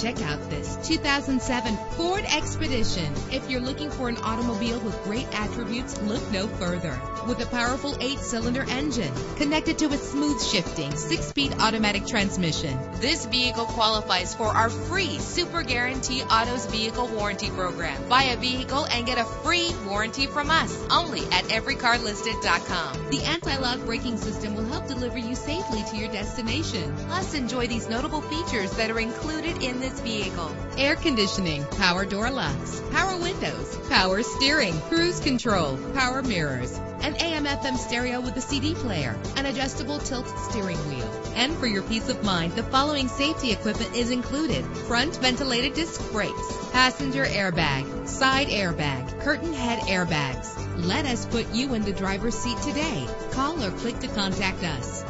Check out this 2007 Ford Expedition. If you're looking for an automobile with great attributes, look no further. With a powerful eight-cylinder engine connected to a smooth shifting six-speed automatic transmission, this vehicle qualifies for our free Super Guarantee Autos Vehicle Warranty Program. Buy a vehicle and get a free warranty from us only at everycarlisted.com. The anti-lock braking system will help deliver you safely to your destination. Plus, enjoy these notable features that are included in this vehicle. Air conditioning, power door locks, power windows, power steering, cruise control, power mirrors, an AM FM stereo with a CD player, an adjustable tilt steering wheel. And for your peace of mind, the following safety equipment is included. Front ventilated disc brakes, passenger airbag, side airbag, curtain head airbags. Let us put you in the driver's seat today. Call or click to contact us.